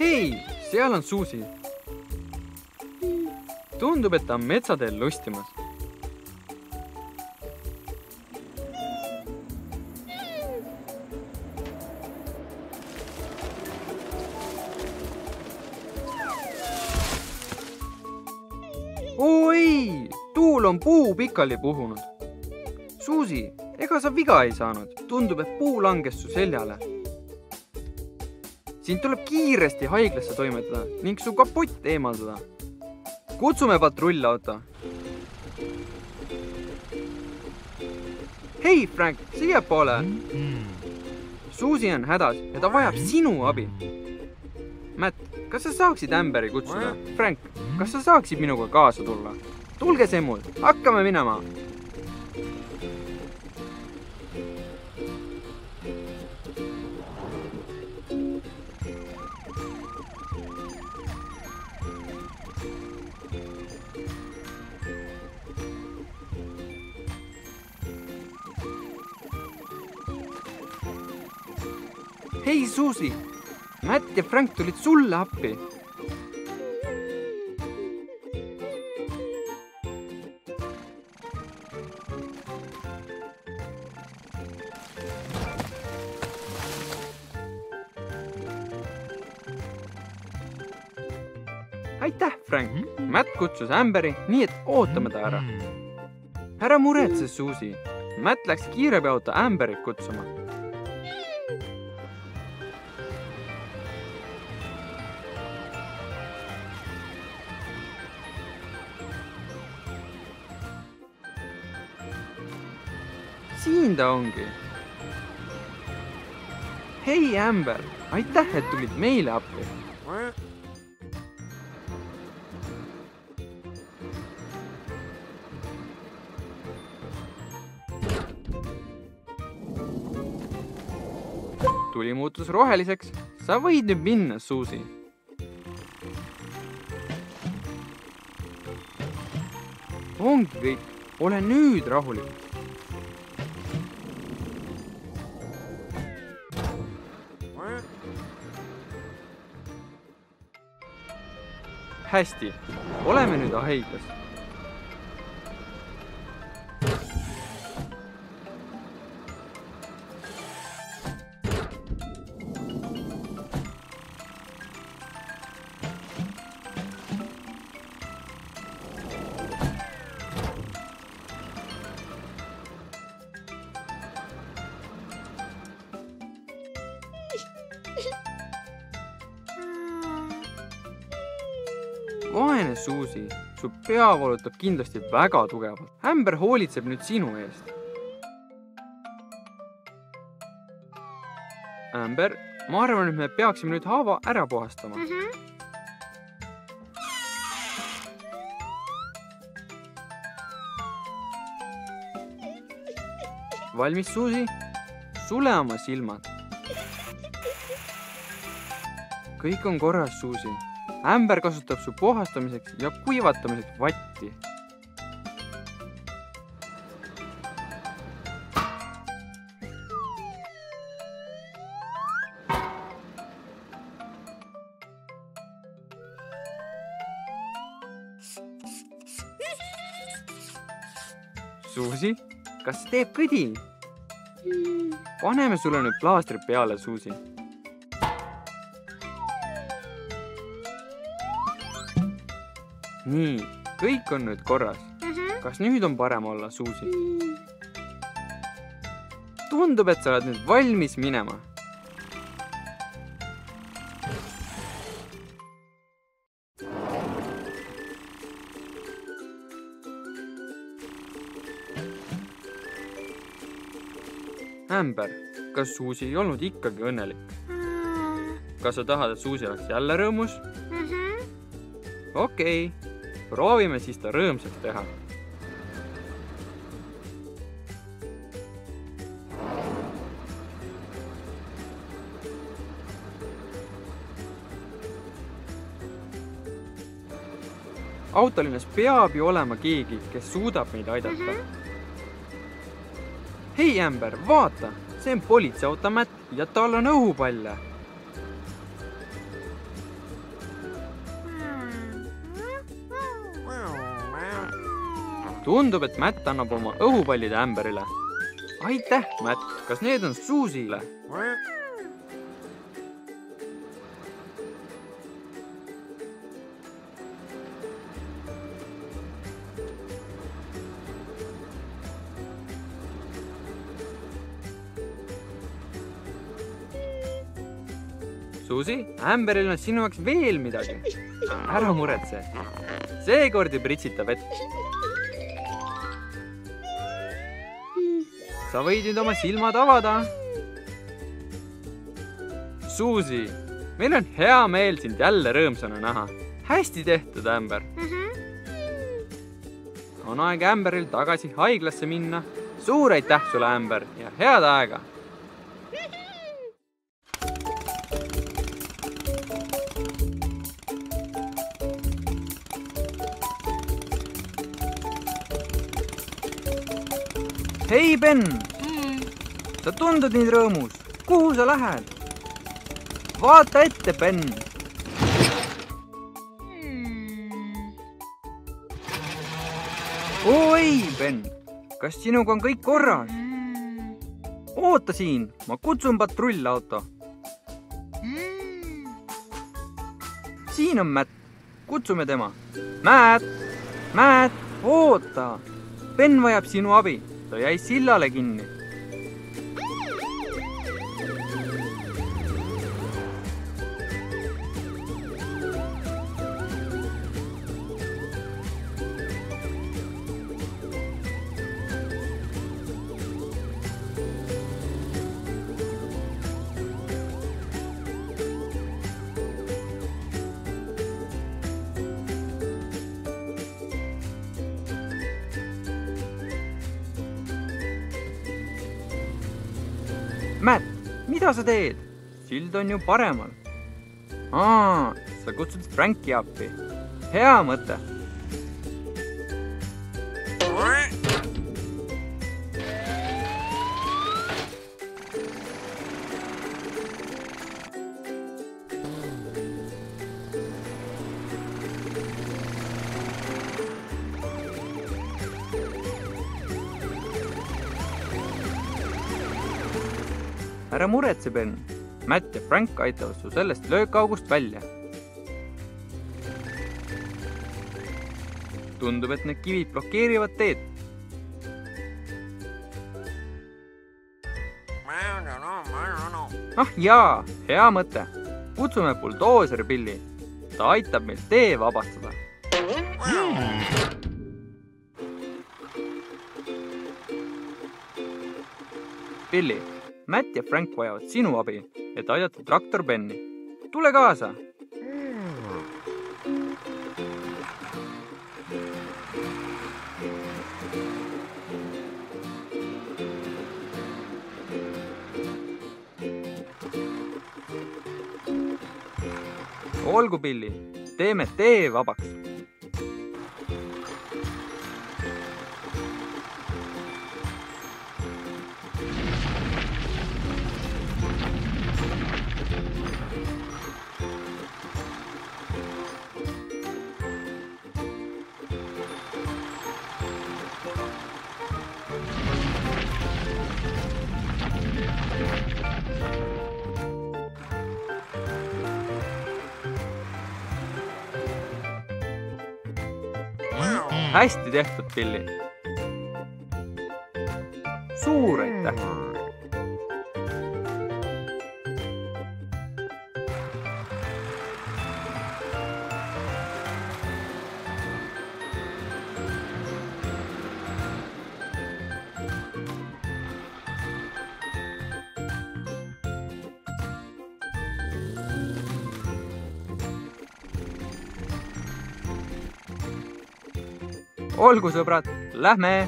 hei, seal on Suusi. tundub, et ta on metsateel lustimas. oo ei, tuul on puu pikali puhunud. Suusi, ega sa viga ei saanud, tundub, et puu langes su seljale. Sind tuleb kiiresti haiglasse toimetada ning su kapott eemaldada. kutsume patrullauto. hei, Frank, siiapoole. Suusi on hädas ja ta vajab sinu abi. Matt, kas sa saaksid Ämberi kutsuda? Frank, kas sa saaksid minuga kaasa tulla? tulge, semmud, hakkame minema. hei, Suusi. Matt ja Frank tulid sulle appi. aitäh, Frank. Matt kutsus Ämberi, nii et ootame ta ära. ära muretse, Suusi. Matt läks kiirabiauto Amberit kutsuma. Siin ta ongi. hei, Amber, aitäh, et tulid meile appi. tuli muutus roheliseks, sa võid nüüd minna, Suusi. ongi kõik, ole nüüd rahulik. hästi, oleme nüüd haiglas. Suusi, su pea valutab kindlasti väga tugevalt. ämber hoolitseb nüüd sinu eest. ämber, ma arvan, et me peaksime nüüd haava ära puhastama. valmis, Suusi? sule oma silmad. kõik on korras, Suusi ämber kasutab su puhastamiseks ja kuivatamiseks vatti. Suusi, kas teeb kõdi? paneme sulle nüüd plaastrid peale, Suusi nii, kõik on nüüd korras. kas nüüd on parem olla, Suusi? tundub, et sa oled nüüd valmis minema. Ämber, kas Suusi ei olnud ikkagi õnnelik? kas sa tahad, et Suusi oleks jälle rõõmus? okei okay., proovime siis ta rõõmsaks teha. autolinnas peab ju olema keegi, kes suudab meid aidata mm. -hmm. hei, Ämber, vaata, see on politseiauto Matt ja tal on õhupalle tundub, et Matt annab oma õhupallide ämberile. aitäh, Matt, kas need on Susile? Susi, ämberil on sinu jaoks veel midagi. ära muretse, seekord ei pritsita vett sa võid nüüd oma silmad avada. Suusi, meil on hea meel sind jälle rõõmsana näha. hästi tehtud, Ämber mm. -hmm. on aeg Ämberil tagasi haiglasse minna. suur aitäh sulle, Ämber ja head aega hei, Ben! Mm.. sa tundud nii rõõmus. kuhu sa lähed? vaata ette, Ben. Mm.. oo ei, Ben, kas sinuga on kõik korras? Mm.? oota siin, ma kutsun patrullauto. Mm.. siin on Matt, kutsume tema. Matt, Matt, oota, Ben vajab sinu abi ta jäi sillale kinni. Mida sa teed? sild on ju paremal. aa, sa kutsud Franki appi. hea mõte ära muretse, Ben. Matt ja Frank aitavad su sellest löökaugust välja. tundub, et need kivid blokeerivad teed. ah jaa, hea mõte. kutsume buldooseri Billy. ta aitab meil tee vabastada. Billy Matt ja Frank vajavad sinu abi, et aidata traktor Benni. tule kaasa. olgu, Billy, teeme tee vabaks hästi tehtud, Billy. suur aitäh. olgu sõbrad, lähme.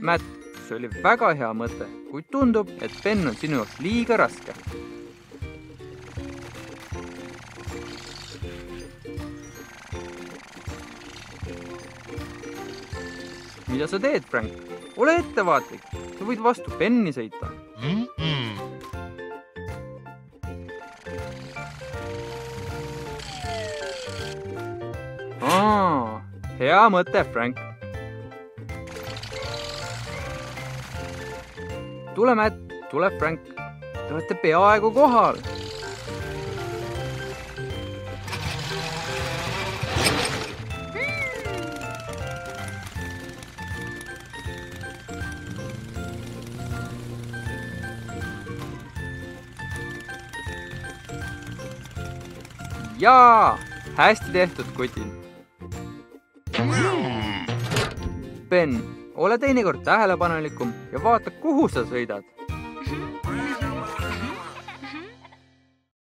Mätt, see oli väga hea mõte, kuid tundub, et penn on sinu jaoks liiga raske mida sa teed, Frank? ole ettevaatlik, sa võid vastu Benni sõita. aa, hea mõte, Frank. tule, Matt, tule, Frank. Te olete peaaegu kohal. jaa, hästi tehtud, kutin. Ben, ole teinekord tähelepanelikum ja vaata, kuhu sa sõidad